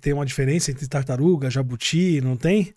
Tem uma diferença entre tartaruga, jabuti, não tem?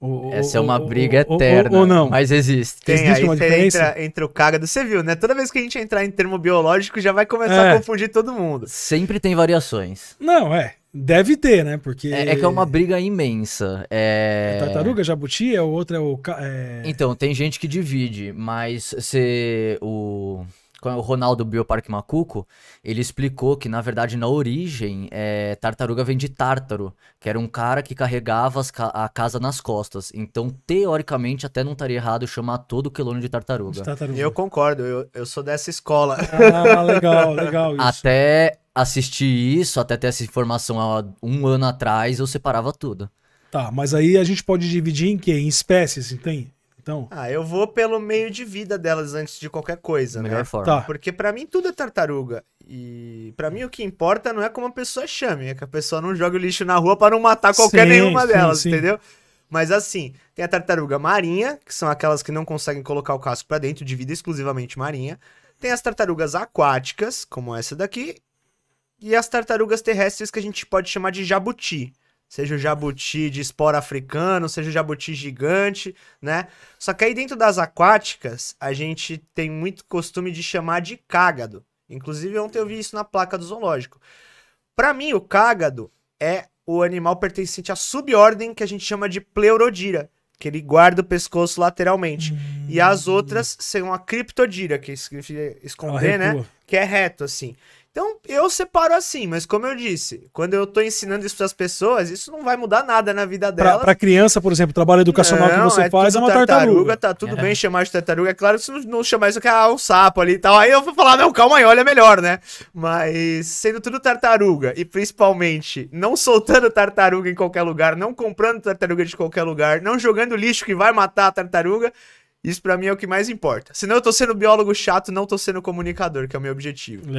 Ou, Essa é uma briga eterna. Ou, não? Mas existe. Tem, existe aí uma diferença entre, entre o cágado. Você viu, né? Toda vez que a gente entrar em termo biológico, já vai começar é. a confundir todo mundo. Sempre tem variações. Não, é. Deve ter, né? Porque. É, é que é uma briga imensa. É... é tartaruga, jabuti, o outro é o. É... Então, tem gente que divide, mas se o o Ronaldo Bioparque Macuco, ele explicou que, na verdade, na origem, é, tartaruga vem de tártaro, que era um cara que carregava a casa nas costas. Então, teoricamente, até não estaria errado chamar todo o quelônio de tartaruga. de tartaruga. Eu concordo, eu, eu sou dessa escola. Ah, legal, legal isso. Até assistir isso, até ter essa informação há um ano atrás, eu separava tudo. Tá, mas aí a gente pode dividir em quê? Em espécies, tem? Então. Ah, eu vou pelo meio de vida delas antes de qualquer coisa, Melhor né? Forma. Tá. Porque para mim tudo é tartaruga. E para mim o que importa não é como a pessoa chame, é que a pessoa não joga o lixo na rua para não matar qualquer sim, nenhuma sim, delas, sim. entendeu? Mas assim, tem a tartaruga marinha, que são aquelas que não conseguem colocar o casco para dentro, de vida exclusivamente marinha. Tem as tartarugas aquáticas, como essa daqui, e as tartarugas terrestres que a gente pode chamar de jabuti seja o jabuti de espora africano, seja o jabuti gigante, né? Só que aí dentro das aquáticas, a gente tem muito costume de chamar de cágado. Inclusive, ontem eu vi isso na placa do zoológico. Para mim, o cágado é o animal pertencente à subordem que a gente chama de pleurodira, que ele guarda o pescoço lateralmente. Hum. E as outras são a criptodira, que significa esconder, né? Que é reto, assim. Então, eu separo assim, mas como eu disse, quando eu tô ensinando isso para as pessoas, isso não vai mudar nada na vida delas. Para criança, por exemplo, o trabalho educacional não, que você é faz é uma tartaruga. tartaruga. Tá tudo é. bem chamar de tartaruga. É claro que se não, não chamar isso que é um sapo ali e tal, aí eu vou falar, não, calma aí, olha melhor, né? Mas sendo tudo tartaruga e principalmente não soltando tartaruga em qualquer lugar, não comprando tartaruga de qualquer lugar, não jogando lixo que vai matar a tartaruga, isso para mim é o que mais importa. Senão eu tô sendo biólogo chato, não tô sendo comunicador, que é o meu objetivo.